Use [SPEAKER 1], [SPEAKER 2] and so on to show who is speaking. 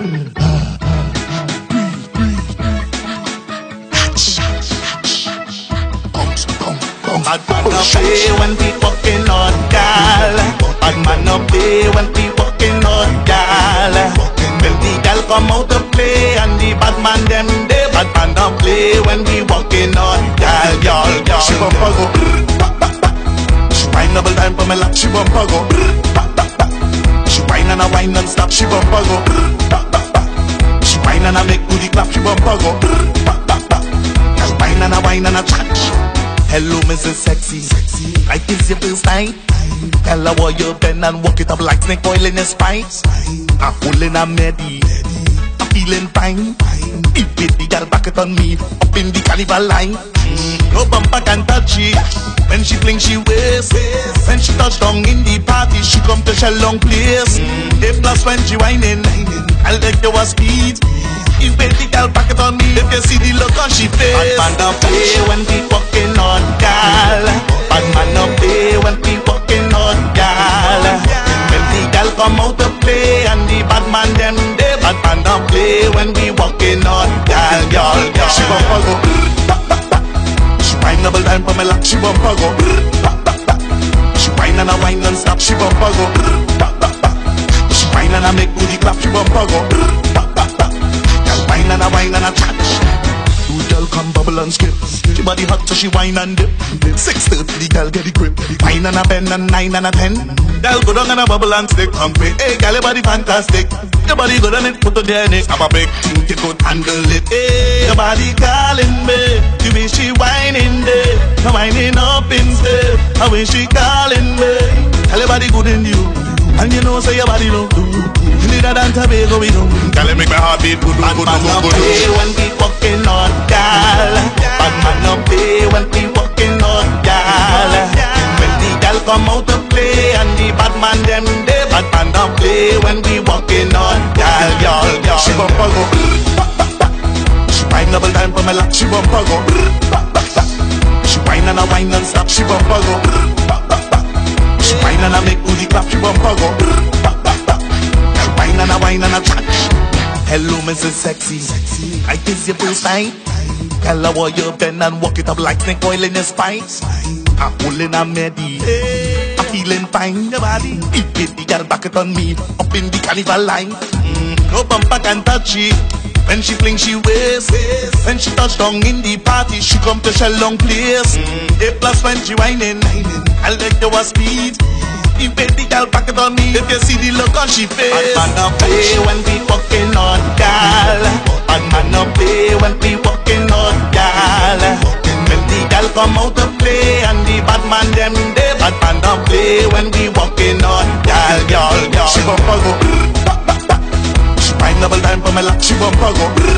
[SPEAKER 1] Bad man no there when we fucking on gal. Bad man no there when we fucking on gal. When the gal come out to play and the bad man them they Bad man no play when we walking on gal Y'all, y'all.
[SPEAKER 2] She bump go. She whine double time for me lap. She bump go. She wine and a wine non-stop. She bump go. Wine and a make booty clap. She bumper go. She wine and a wine and a chat.
[SPEAKER 1] Hello, Mrs. Sexy. Sexy. Like it's your first night. Tell her what you been and walk it up like snake oil in your spine. I'm holding a medi. I'm feeling fine. If it the girl back it on me, up in the carnival line. Mm, no bumper can touch it. When she fling, she waist. When she touch down in the party, she come to shell long place. A plus when she whining, I'll take you a speed. If baby girl back it on me, if you see the look on she face. Bad man don't play when we walking on gal. Bad man don't play when we walking on gal. When the gal come out to play and the bad man them they bad man don't play when we walking on gal, gal, gal.
[SPEAKER 2] She bumper go. She wine double time for me lap. She bumper go. She wine and a. She bumper go. She wine and a make booty clap. She bumper go. Girl wine and a wine and a chat.
[SPEAKER 1] Two girl come bubble and skip. She body hot so she wine and dip. Six thirty the girl get the grip. Wine and a bend and nine and a ten. Girl go down and a bubble and stick on. Hey girl your body fantastic. Your body good and it photogenic. I'm a big think you could handle it. Hey your body calling me. The way she whining there. Whining up instead. The way she calling me. Tell your body good in you. And you know say your body look do. Trinidad and Tobago we do.
[SPEAKER 2] Girl you make my heart beat good, good, good, good, good.
[SPEAKER 1] when we walking on gal. Bad man no play when we walking on gal. When the gal come out to play and the bad man them they bad man no play when we walking on gal, gal, gal.
[SPEAKER 2] She bumper go. She wine double time for me lap. She bumper go. She wine and a wine non-stop. She bumper go. Wine and a make booty clap. She bumper go. Girl wine and a wine and a chat.
[SPEAKER 1] Hello, Mrs. Sexy. I kiss your first time. Tell her what you been and walk it up like snake oil in your spine. I'm holding a medi. I'm feeling fine. Your body. If the girl back it on me, up in the carnival line. Mm, no bumper can touch it. When she fling, she waist. When she touch down in the party, she come to shell long place. A plus when she whining, I'll take you speed. If baby girl back it on me, if you see the look on she face. Bad man don't play when we walking on gal. Bad man don't play when we walking on gal. When the gal come out to play and the bad man them they bad man don't play when we walking on gal, gal, gal.
[SPEAKER 2] She bumper go. She wine double time for me lap. She bumper go.